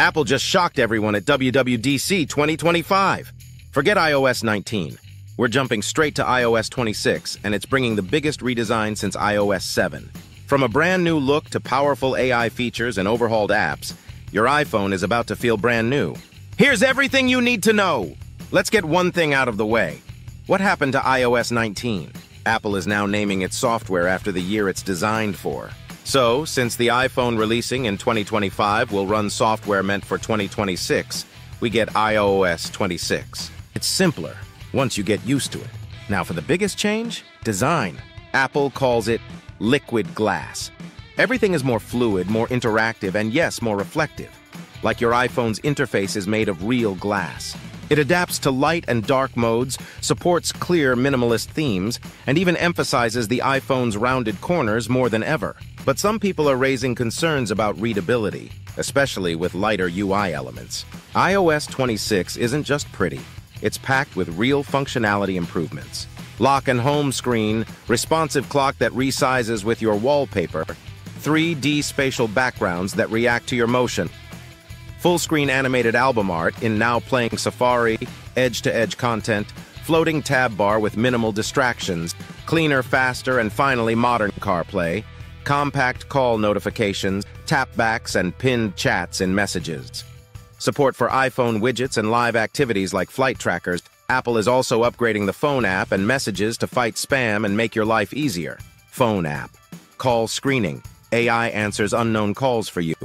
Apple just shocked everyone at WWDC 2025. Forget iOS 19. We're jumping straight to iOS 26, and it's bringing the biggest redesign since iOS 7. From a brand new look to powerful AI features and overhauled apps, your iPhone is about to feel brand new. Here's everything you need to know. Let's get one thing out of the way. What happened to iOS 19? Apple is now naming its software after the year it's designed for. So, since the iPhone releasing in 2025 will run software meant for 2026, we get iOS 26. It's simpler once you get used to it. Now for the biggest change, design. Apple calls it liquid glass. Everything is more fluid, more interactive, and yes, more reflective. Like your iPhone's interface is made of real glass. It adapts to light and dark modes, supports clear minimalist themes, and even emphasizes the iPhone's rounded corners more than ever. But some people are raising concerns about readability, especially with lighter UI elements. iOS 26 isn't just pretty, it's packed with real functionality improvements. Lock and home screen, responsive clock that resizes with your wallpaper, 3D spatial backgrounds that react to your motion, full-screen animated album art in now playing Safari, edge-to-edge content, floating tab bar with minimal distractions, cleaner, faster, and finally modern CarPlay, compact call notifications, tapbacks, and pinned chats in messages. Support for iPhone widgets and live activities like flight trackers, Apple is also upgrading the phone app and messages to fight spam and make your life easier. Phone app. Call screening. AI answers unknown calls for you.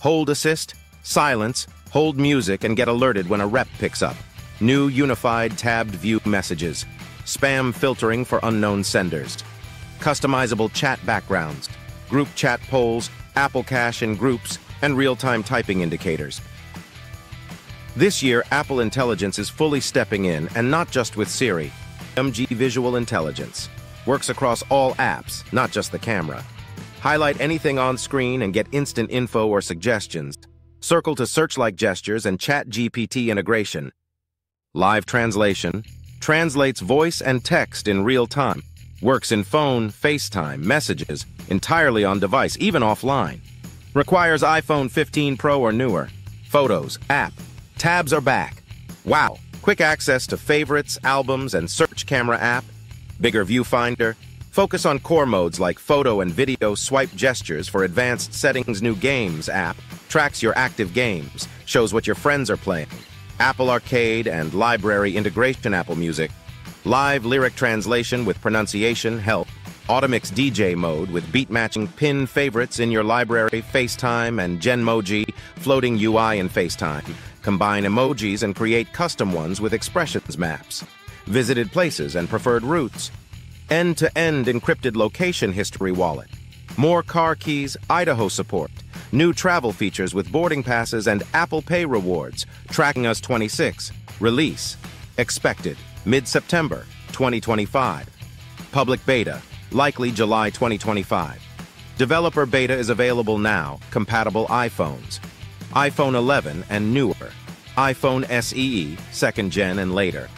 Hold assist, silence, hold music, and get alerted when a rep picks up. New unified tabbed view messages. Spam filtering for unknown senders. Customizable chat backgrounds. Group chat polls, Apple Cash in groups, and real-time typing indicators. This year, Apple Intelligence is fully stepping in, and not just with Siri. MG Visual Intelligence works across all apps, not just the camera. Highlight anything on screen and get instant info or suggestions. Circle to search-like gestures and chat GPT integration. Live translation translates voice and text in real time. Works in phone, FaceTime, messages, entirely on device, even offline. Requires iPhone 15 Pro or newer. Photos, app, tabs are back. Wow, quick access to favorites, albums, and search camera app. Bigger viewfinder. Focus on core modes like photo and video swipe gestures for advanced settings new games app tracks your active games, shows what your friends are playing. Apple Arcade and Library integration Apple Music. Live lyric translation with pronunciation help. Automix DJ mode with beat matching pin favorites in your library, FaceTime, and Genmoji, floating UI in FaceTime. Combine emojis and create custom ones with expressions maps. Visited places and preferred routes. End-to-end encrypted location history wallet. More car keys, Idaho support. New travel features with boarding passes and Apple Pay rewards. Tracking us 26. Release. Expected. Mid-September 2025. Public beta. Likely July 2025. Developer beta is available now. Compatible iPhones. iPhone 11 and newer. iPhone SE, second gen and later.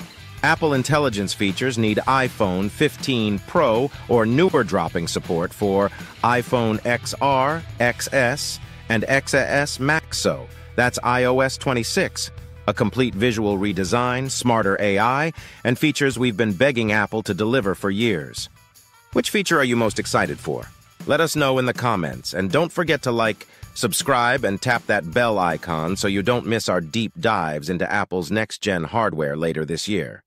Apple Intelligence features need iPhone 15 Pro or newer dropping support for iPhone XR, XS, and XS Maxo. That's iOS 26. A complete visual redesign, smarter AI, and features we've been begging Apple to deliver for years. Which feature are you most excited for? Let us know in the comments, and don't forget to like, subscribe, and tap that bell icon so you don't miss our deep dives into Apple's next-gen hardware later this year.